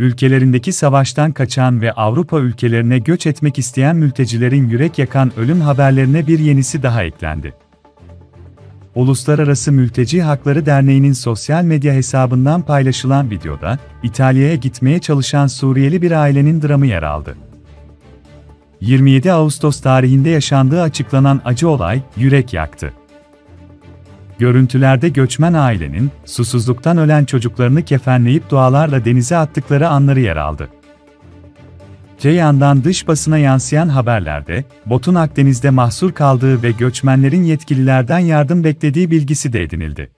ülkelerindeki savaştan kaçan ve Avrupa ülkelerine göç etmek isteyen mültecilerin yürek yakan ölüm haberlerine bir yenisi daha eklendi. Uluslararası Mülteci Hakları Derneği'nin sosyal medya hesabından paylaşılan videoda, İtalya'ya gitmeye çalışan Suriyeli bir ailenin dramı yer aldı. 27 Ağustos tarihinde yaşandığı açıklanan acı olay, yürek yaktı. Görüntülerde göçmen ailenin, susuzluktan ölen çocuklarını kefenleyip dualarla denize attıkları anları yer aldı. Ceyhan'dan dış basına yansıyan haberlerde, botun Akdeniz'de mahsur kaldığı ve göçmenlerin yetkililerden yardım beklediği bilgisi de edinildi.